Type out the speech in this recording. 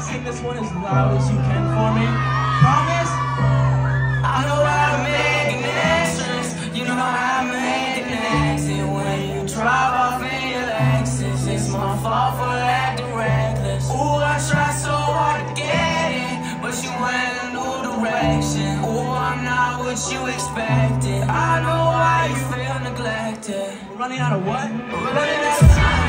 sing this one as loud as you can for me? Promise? I know how to make an entrance. You know how to make an exit when you drive off in your Lexus. It's my fault for acting reckless. Ooh, I tried so hard to get it, but you went a new direction. Ooh, I'm not what you expected. I know why you feel neglected. We're running out of what? We're running out of time.